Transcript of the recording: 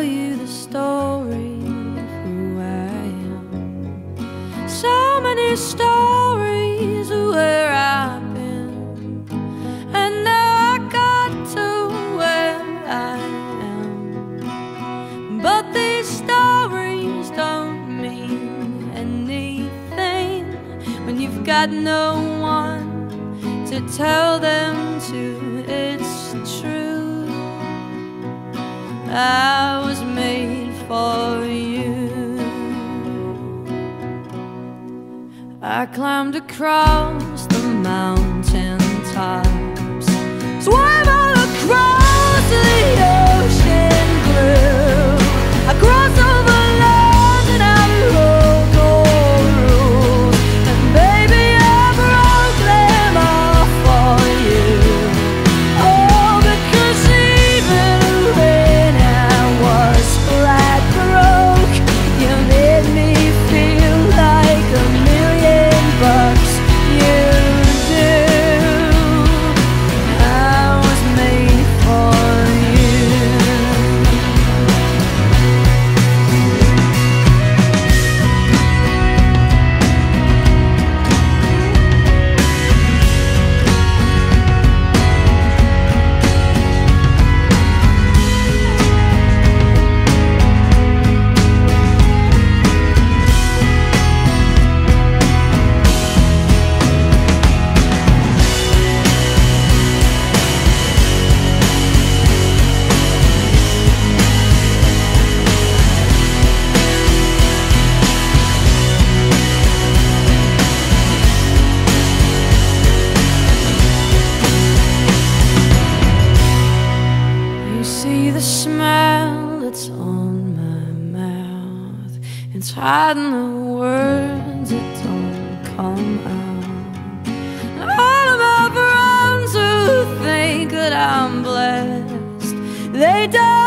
tell you the story of who I am. So many stories of where I've been, and now I got to where I am. But these stories don't mean anything when you've got no one to tell them to. It's true. I I climbed across the mountain tops, see the smile that's on my mouth. It's hiding the words that don't come out. All of my friends who think that I'm blessed, they don't